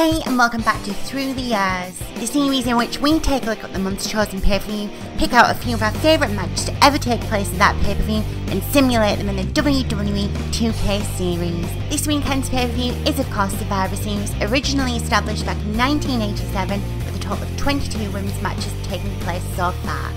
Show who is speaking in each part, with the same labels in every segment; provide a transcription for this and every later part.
Speaker 1: Hey and welcome back to Through the Years, the series in which we take a look at the month's chosen pay-per-view, pick out a few of our favourite matches to ever take place in that pay-per-view, and simulate them in the WWE 2K series. This weekend's pay-per-view is of course Survivor Series, originally established back in 1987 with a total of 22 women's matches taking place so far.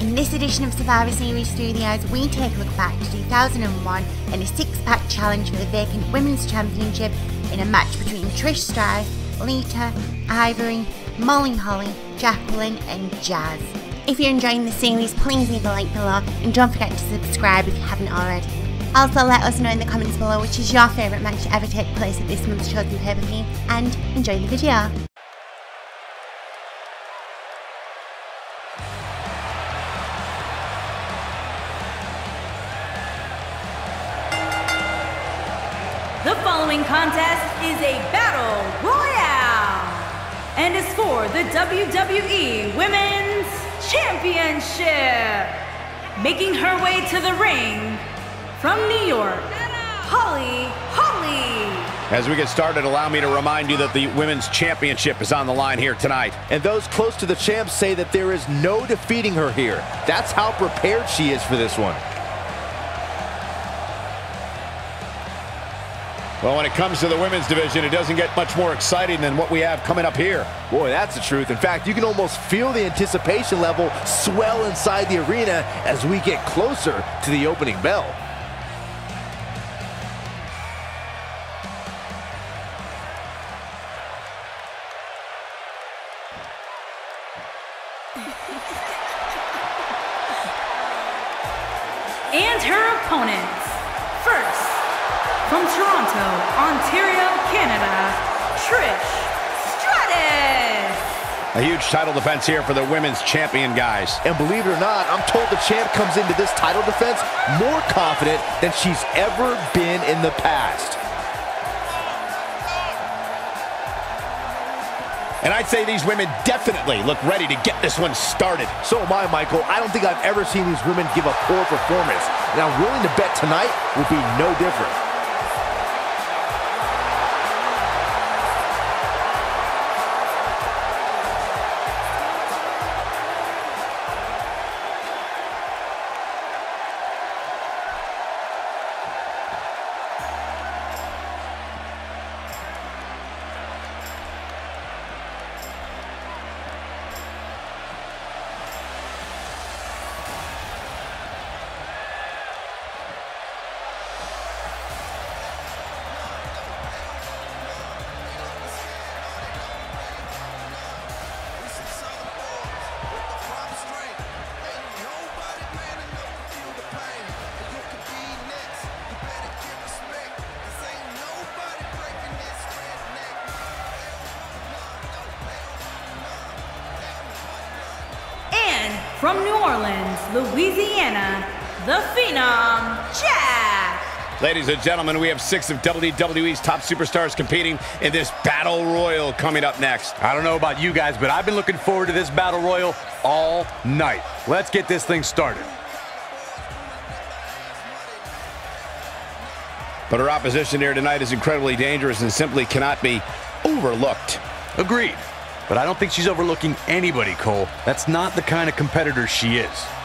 Speaker 1: In this edition of Survivor Series Through the we take a look back to 2001 and a six-pack challenge for the vacant Women's Championship in a match between Trish Stratus, Lita, Ivory, Molly Holly, Jacqueline, and Jazz. If you're enjoying the series, please leave a like below and don't forget to subscribe if you haven't already. Also, let us know in the comments below which is your favourite match to ever take place at this month's chosen pay per and enjoy the video.
Speaker 2: The following contest is a battle royale and is for the WWE Women's Championship. Making her way to the ring from New York, Molly Holly.
Speaker 3: As we get started, allow me to remind you that the Women's Championship is on the line here tonight.
Speaker 4: And those close to the champs say that there is no defeating her here. That's how prepared she is for this one.
Speaker 3: Well, when it comes to the women's division, it doesn't get much more exciting than what we have coming up here.
Speaker 4: Boy, that's the truth. In fact, you can almost feel the anticipation level swell inside the arena as we get closer to the opening bell.
Speaker 2: And her opponents. First, from Toronto, Ontario, Canada, Trish Stratus.
Speaker 3: A huge title defense here for the women's champion guys.
Speaker 4: And believe it or not, I'm told the champ comes into this title defense more confident than she's ever been in the past.
Speaker 3: And I'd say these women definitely look ready to get this one started.
Speaker 4: So am I, Michael. I don't think I've ever seen these women give a poor performance. And I'm willing to bet tonight will be no different.
Speaker 2: From New Orleans, Louisiana, the Phenom, Jazz.
Speaker 3: Ladies and gentlemen, we have six of WWE's top superstars competing in this Battle Royal coming up next.
Speaker 5: I don't know about you guys, but I've been looking forward to this Battle Royal all night. Let's get this thing started.
Speaker 3: But her opposition here tonight is incredibly dangerous and simply cannot be overlooked.
Speaker 5: Agreed. But I don't think she's overlooking anybody, Cole. That's not the kind of competitor she is.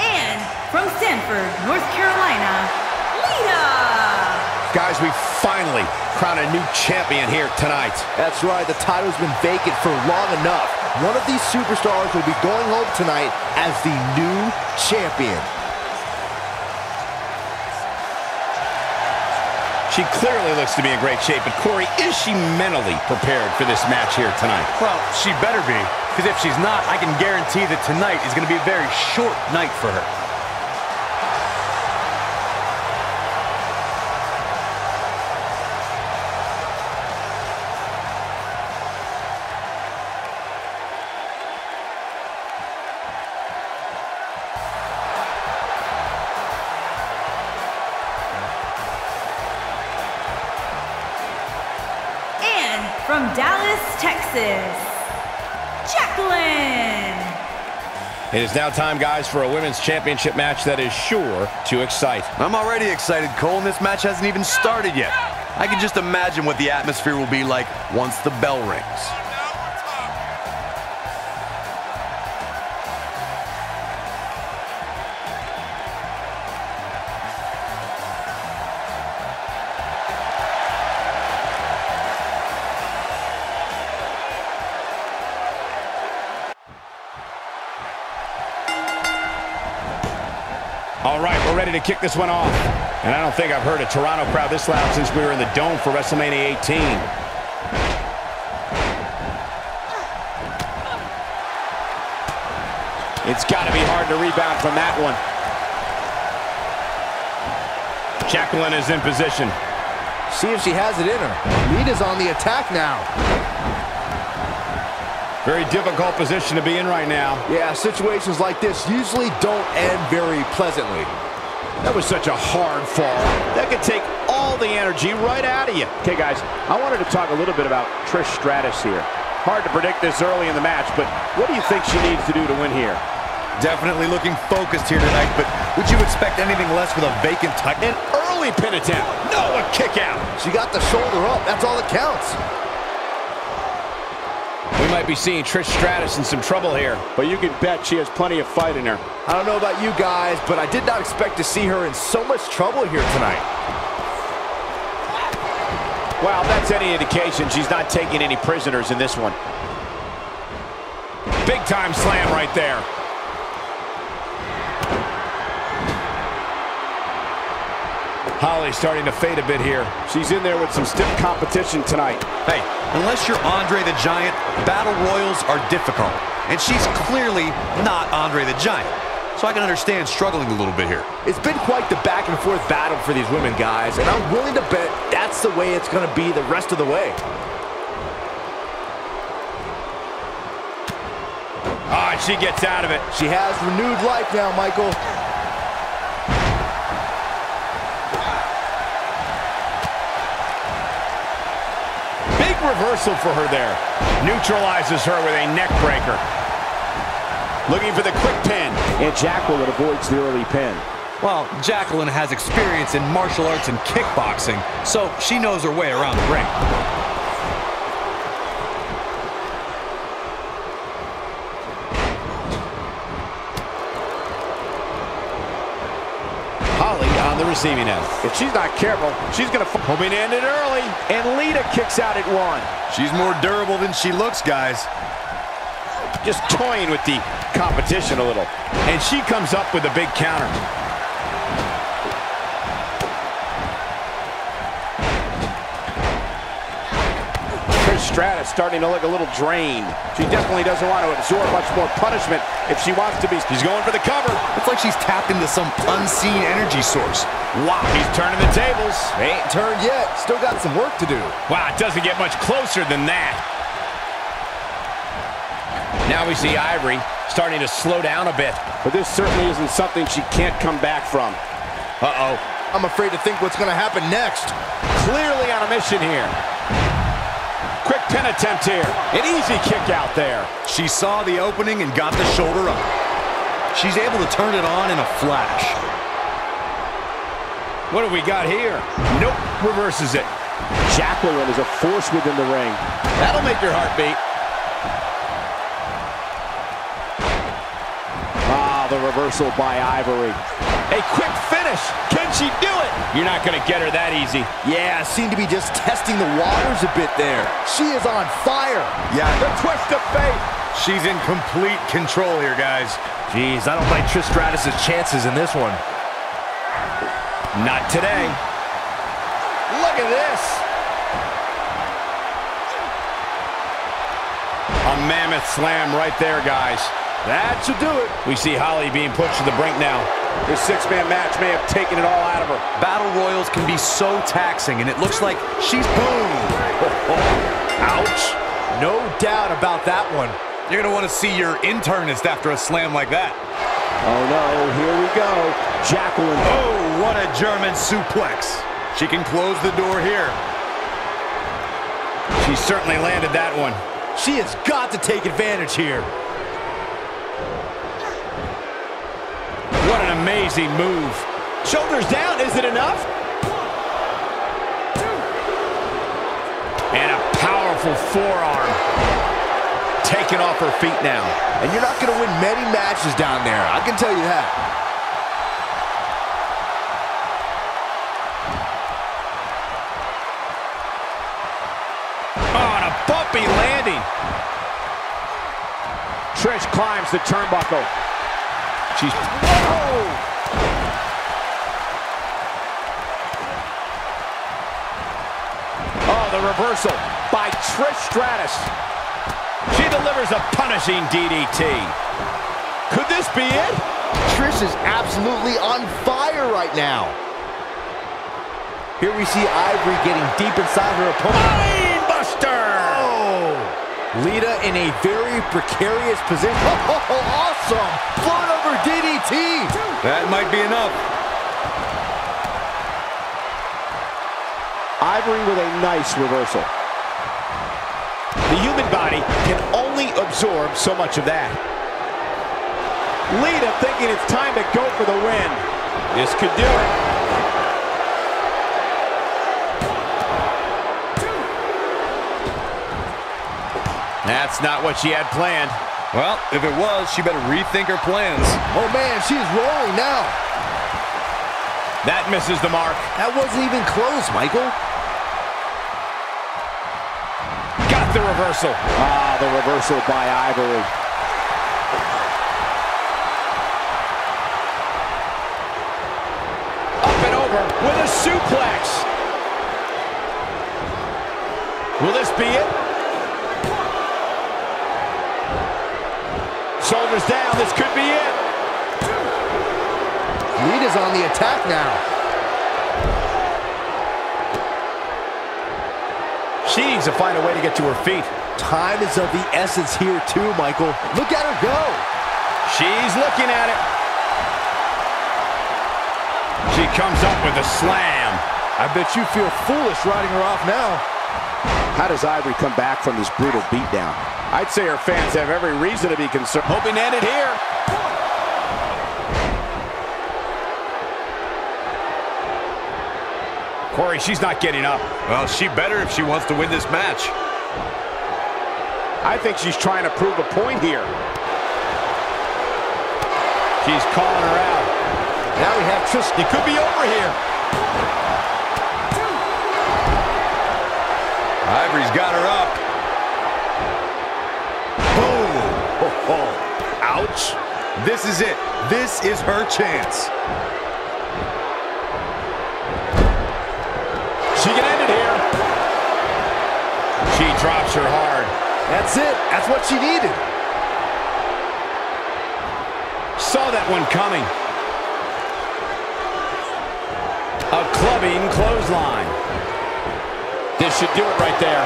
Speaker 2: And from Sanford, North Carolina, Lita!
Speaker 3: Guys, we finally crown a new champion here tonight.
Speaker 4: That's right, the title's been vacant for long enough. One of these superstars will be going home tonight as the new champion.
Speaker 3: She clearly looks to be in great shape, but Corey, is she mentally prepared for this match here tonight?
Speaker 5: Well, she better be, because if she's not, I can guarantee that tonight is going to be a very short night for her.
Speaker 2: Dallas, Texas, Jacqueline.
Speaker 3: It is now time, guys, for a women's championship match that is sure to excite.
Speaker 5: I'm already excited, Cole, and this match hasn't even started yet. I can just imagine what the atmosphere will be like once the bell rings.
Speaker 3: All right, we're ready to kick this one off. And I don't think I've heard a Toronto crowd this loud since we were in the Dome for WrestleMania 18. It's got to be hard to rebound from that one. Jacqueline is in position.
Speaker 4: See if she has it in her. Lita's on the attack now.
Speaker 3: Very difficult position to be in right now.
Speaker 4: Yeah, situations like this usually don't end very pleasantly.
Speaker 3: That was such a hard fall. That could take all the energy right out of you.
Speaker 6: Okay, guys, I wanted to talk a little bit about Trish Stratus here. Hard to predict this early in the match, but what do you think she needs to do to win here?
Speaker 5: Definitely looking focused here tonight, but would you expect anything less with a vacant title?
Speaker 3: An early pin attempt. No, a kick out.
Speaker 4: She got the shoulder up. That's all that counts.
Speaker 3: We might be seeing Trish Stratus in some trouble here.
Speaker 6: But you can bet she has plenty of fight in her.
Speaker 4: I don't know about you guys, but I did not expect to see her in so much trouble here tonight.
Speaker 6: Well, if that's any indication, she's not taking any prisoners in this one.
Speaker 3: Big time slam right there. Holly starting to fade a bit here.
Speaker 6: She's in there with some stiff competition tonight.
Speaker 5: Hey, unless you're Andre the Giant, battle royals are difficult. And she's clearly not Andre the Giant. So I can understand struggling a little bit here.
Speaker 4: It's been quite the back and forth battle for these women, guys, and I'm willing to bet that's the way it's going to be the rest of the way.
Speaker 3: Ah, she gets out of it.
Speaker 4: She has renewed life now, Michael.
Speaker 3: Big reversal for her there. Neutralizes her with a neck breaker. Looking for the quick pin.
Speaker 6: And Jacqueline avoids the early pin.
Speaker 5: Well, Jacqueline has experience in martial arts and kickboxing, so she knows her way around the ring.
Speaker 3: Holly on the receiving end.
Speaker 6: If she's not careful, she's going to...
Speaker 3: Hoping to end it early.
Speaker 6: And Lita kicks out at one.
Speaker 5: She's more durable than she looks, guys.
Speaker 3: Just toying with the competition a little. And she comes up with a big counter.
Speaker 6: Trish Stratus starting to look a little drained. She definitely doesn't want to absorb much more punishment if she wants to be...
Speaker 3: She's going for the cover.
Speaker 5: It's like she's tapped into some unseen energy source.
Speaker 3: Wow, he's turning the tables.
Speaker 4: They ain't turned yet. Still got some work to do.
Speaker 3: Wow, it doesn't get much closer than that. Now we see Ivory starting to slow down a bit.
Speaker 6: But this certainly isn't something she can't come back from.
Speaker 3: Uh-oh.
Speaker 4: I'm afraid to think what's going to happen next.
Speaker 3: Clearly on a mission here. Quick pin attempt here. An easy kick out there.
Speaker 5: She saw the opening and got the shoulder up. She's able to turn it on in a flash.
Speaker 3: What do we got here? Nope, reverses it.
Speaker 6: Jacqueline is a force within the ring.
Speaker 3: That'll make your heart beat.
Speaker 6: Ah, the reversal by Ivory. A quick finish. Can she do it?
Speaker 3: You're not going to get her that easy.
Speaker 4: Yeah, seemed to be just testing the waters a bit there. She is on fire.
Speaker 5: Yeah,
Speaker 6: The twist of fate.
Speaker 5: she's in complete control here, guys.
Speaker 4: Jeez, I don't like Trish Stratus' chances in this one.
Speaker 3: Not today.
Speaker 6: Look at this.
Speaker 3: A mammoth slam right there, guys.
Speaker 6: That should do it.
Speaker 3: We see Holly being pushed to the brink now.
Speaker 6: This six-man match may have taken it all out of her.
Speaker 5: Battle Royals can be so taxing, and it looks like she's boom.
Speaker 4: Ouch. No doubt about that one.
Speaker 5: You're going to want to see your internist after a slam like that.
Speaker 6: Oh no, here we go. Jacqueline.
Speaker 5: Oh, what a German suplex. She can close the door here.
Speaker 3: She certainly landed that one.
Speaker 4: She has got to take advantage here.
Speaker 3: What an amazing move.
Speaker 6: Shoulders down, is it enough?
Speaker 3: And a powerful forearm. Taken off her feet now.
Speaker 4: And you're not going to win many matches down there. I can tell you that.
Speaker 3: Oh, and a bumpy landing.
Speaker 6: Trish climbs the turnbuckle.
Speaker 3: She's
Speaker 6: Oh, the reversal by Trish Stratus.
Speaker 3: she delivers a punishing DDT.
Speaker 6: Could this be it?
Speaker 4: Trish is absolutely on fire right now. Here we see Ivory getting deep inside her opponent.
Speaker 3: Buster.
Speaker 4: Lita in a very precarious position. Oh, awesome! Float over DDT!
Speaker 5: That might be enough.
Speaker 6: Ivory with a nice reversal.
Speaker 3: The human body can only absorb so much of that.
Speaker 6: Lita thinking it's time to go for the win.
Speaker 3: This could do it. That's not what she had planned.
Speaker 5: Well, if it was, she better rethink her plans.
Speaker 4: Oh man, she's rolling now.
Speaker 3: That misses the mark.
Speaker 4: That wasn't even close, Michael.
Speaker 3: Got the reversal.
Speaker 6: Ah, the reversal by Ivory.
Speaker 3: Up and over with a suplex. Will this be it? Shoulders down. This could be it.
Speaker 4: Lita's on the attack now.
Speaker 3: She needs to find a way to get to her feet.
Speaker 4: Time is of the essence here too, Michael. Look at her go.
Speaker 3: She's looking at it. She comes up with a slam.
Speaker 4: I bet you feel foolish riding her off now.
Speaker 6: How does Ivory come back from this brutal beatdown? I'd say her fans have every reason to be concerned.
Speaker 3: Hoping to end it here. Corey, she's not getting up.
Speaker 5: Well, she better if she wants to win this match.
Speaker 6: I think she's trying to prove a point here.
Speaker 3: She's calling her out.
Speaker 4: Now we have Trish.
Speaker 3: It could be over here.
Speaker 5: Ivory's got her up. Boom.
Speaker 3: Oh, oh. Ouch.
Speaker 5: This is it. This is her chance.
Speaker 3: She can end it here. She drops her hard.
Speaker 4: That's it. That's what she needed.
Speaker 3: Saw that one coming. A clubbing clothesline. This should do it right there.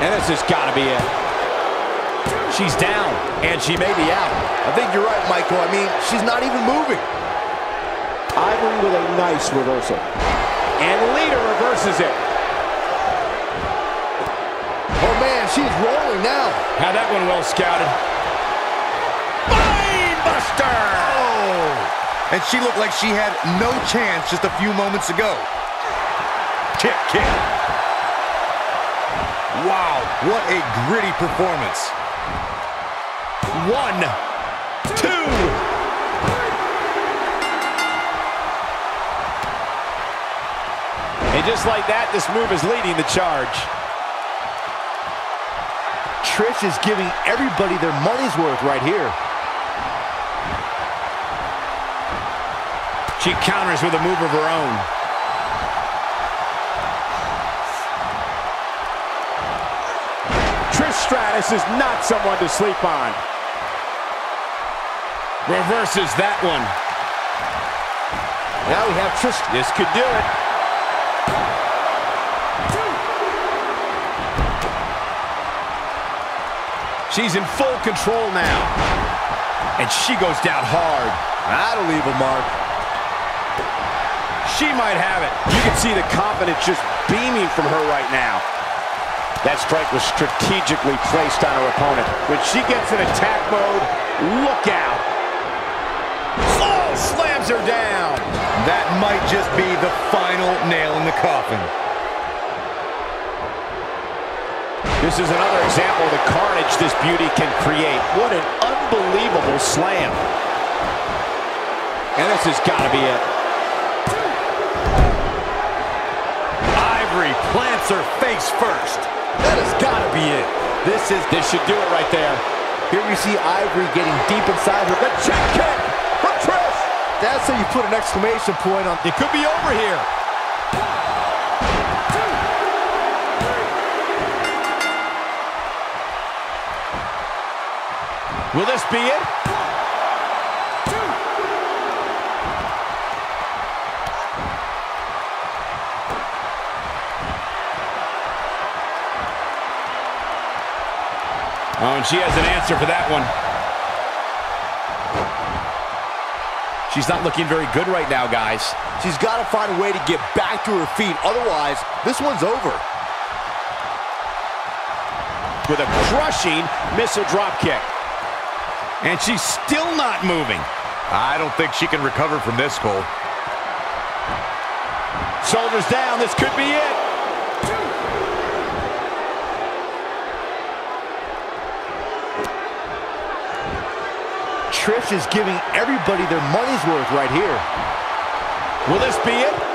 Speaker 3: And this has got to be it. She's down, and she may be out.
Speaker 4: I think you're right, Michael. I mean, she's not even moving.
Speaker 6: Ivory with a nice reversal. And Lita reverses it.
Speaker 4: Oh man, she's rolling now.
Speaker 3: Had that one well scouted. Buster!
Speaker 5: Oh! And she looked like she had no chance just a few moments ago. Kick, kick. Wow, what a gritty performance.
Speaker 7: One, two. Just like that, this move is leading the charge.
Speaker 4: Trish is giving everybody their money's worth right here.
Speaker 7: She counters with a move of her own. Trish Stratus is not someone to sleep on. Reverses that one.
Speaker 4: Now we have Trish.
Speaker 7: This could do it. She's in full control now. And she goes down hard.
Speaker 4: That'll leave a mark.
Speaker 7: She might have it.
Speaker 3: You can see the confidence just beaming from her right now. That strike was strategically placed on her opponent. When she gets in attack mode, look out.
Speaker 7: Oh, slams her down.
Speaker 5: That might just be the final nail in the coffin.
Speaker 3: This is another example of the carnage this beauty can create. What an unbelievable slam. And this has got to be it.
Speaker 5: Ivory plants her face first.
Speaker 4: That has got to be it. This is.
Speaker 3: This should do it right there.
Speaker 4: Here we see Ivory getting deep inside her.
Speaker 3: The chick kick from Trish.
Speaker 4: That's how you put an exclamation point on.
Speaker 7: It could be over here. Will this be it? Oh, and she has an answer for that one. She's not looking very good right now, guys.
Speaker 4: She's got to find a way to get back to her feet. Otherwise, this one's over.
Speaker 3: With a crushing missile drop kick.
Speaker 7: And she's still not moving.
Speaker 5: I don't think she can recover from this, Cole.
Speaker 3: Shoulders down. This could be it.
Speaker 4: Trish is giving everybody their money's worth right here.
Speaker 3: Will this be it?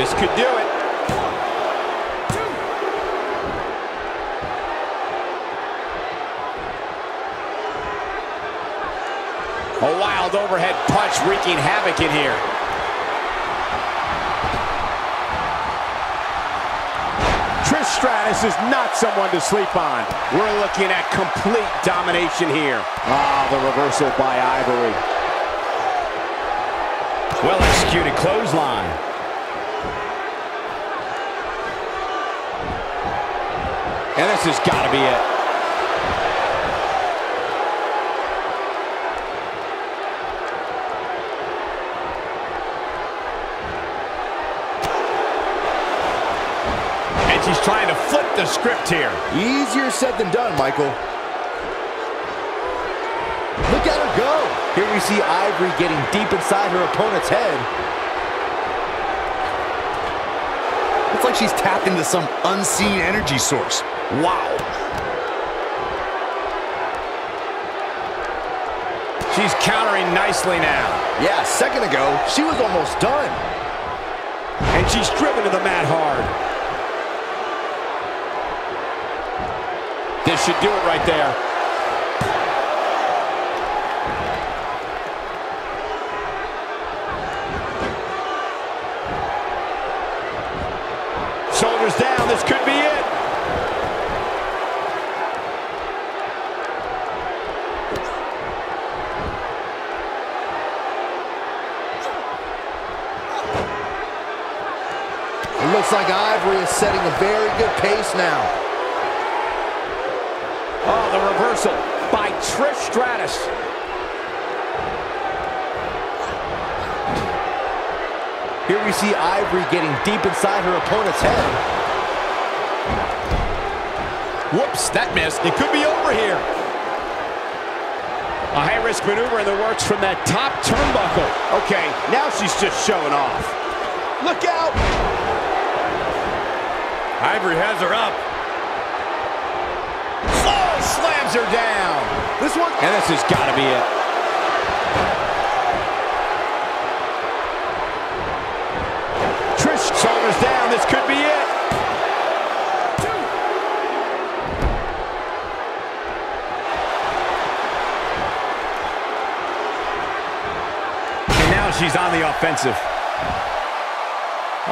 Speaker 3: This could do it. A wild overhead punch wreaking havoc in here. Trish Stratus is not someone to sleep on. We're looking at complete domination here. Ah, the reversal by Ivory.
Speaker 7: Well executed clothesline.
Speaker 3: And this has got to be it.
Speaker 7: And she's trying to flip the script here.
Speaker 4: Easier said than done, Michael. Look at her go. Here we see Ivory getting deep inside her opponent's head.
Speaker 5: It's like she's tapped into some unseen energy source. Wow.
Speaker 7: She's countering nicely now.
Speaker 4: Yeah, a second ago, she was almost done.
Speaker 3: And she's driven to the mat hard. This should do it right there.
Speaker 4: Setting a very good pace now.
Speaker 3: Oh, the reversal by Trish Stratus.
Speaker 4: Here we see Ivory getting deep inside her opponent's head.
Speaker 8: Whoops, that missed. It could be over here.
Speaker 3: A high-risk maneuver in the works from that top turnbuckle. Okay, now she's just showing off. Look out!
Speaker 8: Ivory has her up. Oh, slams her down.
Speaker 3: This one, and this has got to be it. Trish shoulders down. This could be it.
Speaker 8: And now she's on the offensive.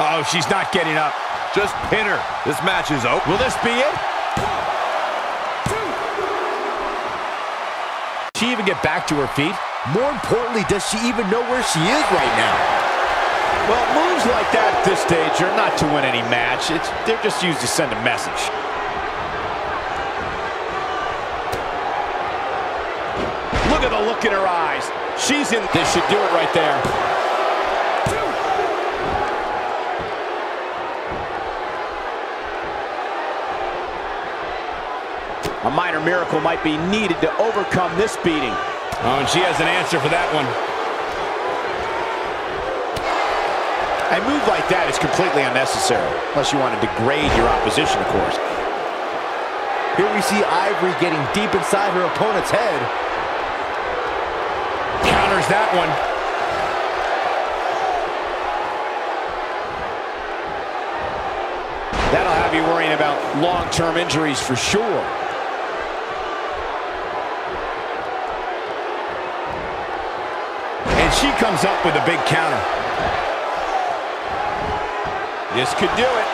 Speaker 8: Oh, she's not getting up.
Speaker 5: Just pin her. This match is over.
Speaker 8: Will this be it? She even get back to her feet?
Speaker 4: More importantly, does she even know where she is right now?
Speaker 3: Well, moves like that at this stage are not to win any match. It's, they're just used to send a message. Look at the look in her eyes. She's in. This should do it right there. A minor miracle might be needed to overcome this beating.
Speaker 8: Oh, and she has an answer for that one.
Speaker 3: A move like that is completely unnecessary, unless you want to degrade your opposition, of course.
Speaker 4: Here we see Ivory getting deep inside her opponent's head.
Speaker 8: Counters that one.
Speaker 3: That'll have you worrying about long-term injuries for sure.
Speaker 8: Comes up with a big counter.
Speaker 3: This could do it.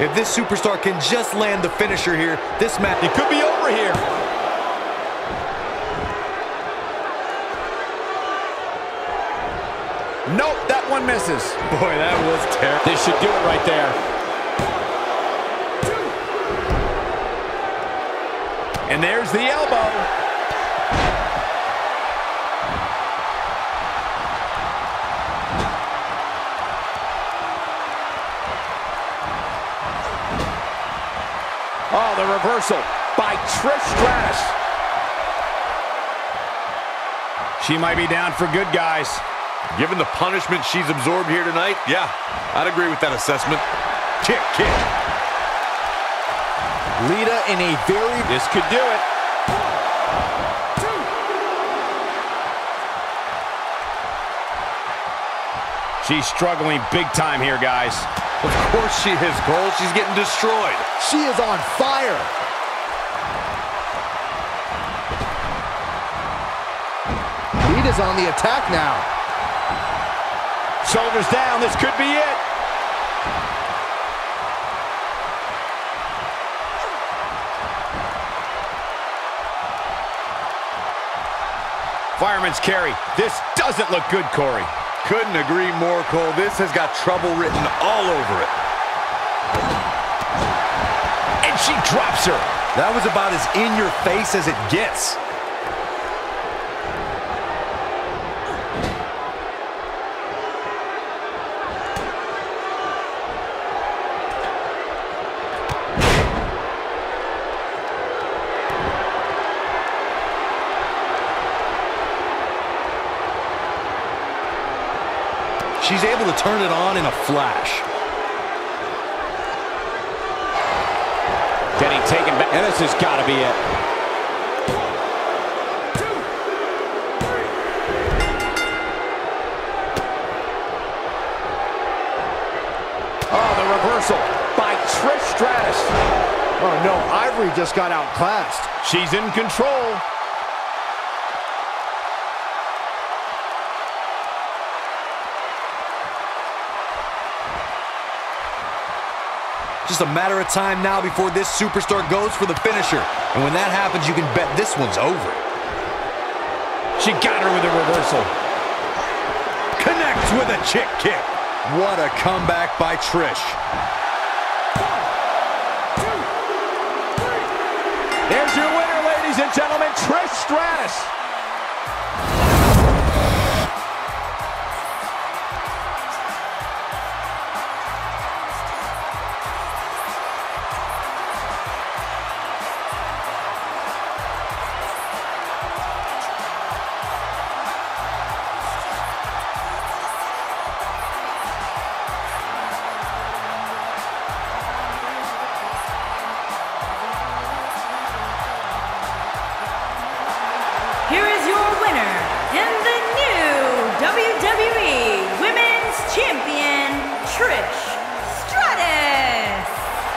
Speaker 5: If this superstar can just land the finisher here, this match...
Speaker 8: It could be over here. Nope, that one misses. Boy, that was terrible.
Speaker 3: This should do it right there.
Speaker 8: And there's the elbow.
Speaker 3: Oh, the reversal by Trish Stratus.
Speaker 8: She might be down for good, guys.
Speaker 5: Given the punishment she's absorbed here tonight, yeah, I'd agree with that assessment. Kick, kick.
Speaker 4: Lita in a very...
Speaker 3: This could do it.
Speaker 8: She's struggling big time here, guys.
Speaker 5: Of course she is, Cole. She's getting destroyed.
Speaker 4: She is on fire. Lita's on the attack now.
Speaker 3: Shoulders down. This could be it.
Speaker 8: Fireman's carry. This doesn't look good, Corey.
Speaker 5: Couldn't agree more, Cole. This has got trouble written all over it.
Speaker 8: And she drops her.
Speaker 5: That was about as in your face as it gets. She's able to turn it on in a flash.
Speaker 3: Getting taken back. And this has got to be it. Oh, the reversal by Trish Stratus.
Speaker 4: Oh no, Ivory just got outclassed.
Speaker 8: She's in control.
Speaker 5: Just a matter of time now before this superstar goes for the finisher. And when that happens, you can bet this one's over.
Speaker 8: She got her with a reversal.
Speaker 5: Connects with a chick kick. What a comeback by Trish.
Speaker 3: There's your winner, ladies and gentlemen,
Speaker 2: Trish Stratus.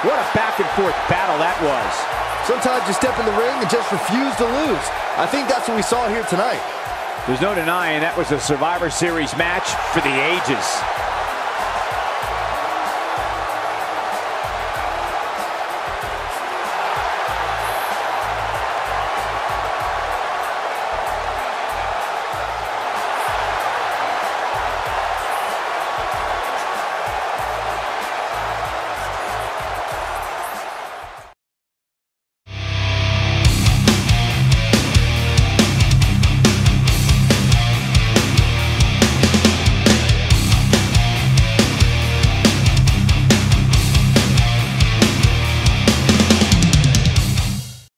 Speaker 3: What a back and forth battle that was.
Speaker 4: Sometimes you step in the ring and just refuse to lose. I think that's what we saw here tonight.
Speaker 3: There's no denying that was a Survivor Series match for the ages.